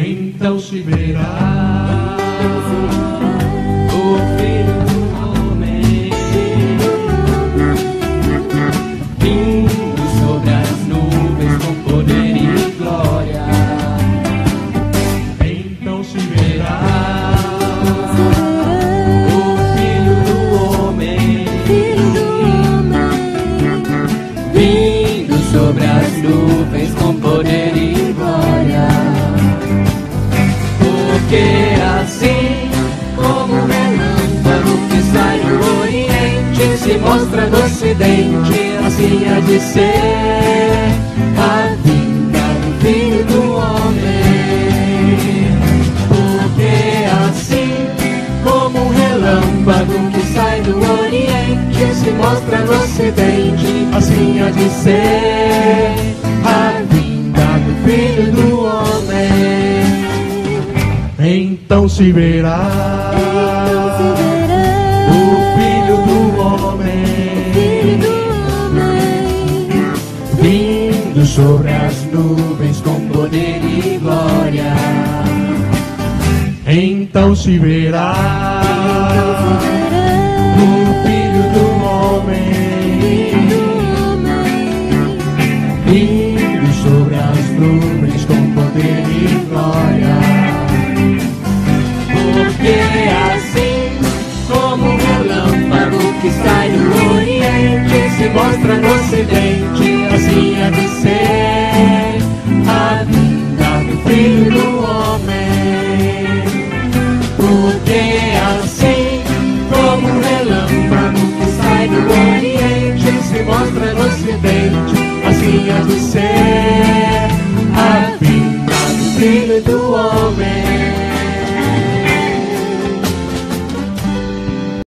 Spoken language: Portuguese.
Então se verá o Filho do Homem. Vindo sobre as nuvens com poder e glória. Então se verá o Filho do Homem. Vindo sobre as mostra no Ocidente, assim há de ser a vinda do Filho do Homem. Porque assim como um relâmpago que sai do Oriente se mostra no Ocidente, assim há de ser a vinda do Filho do Homem. Então se verá sobre as nuvens com poder e glória. Então se verá lindo.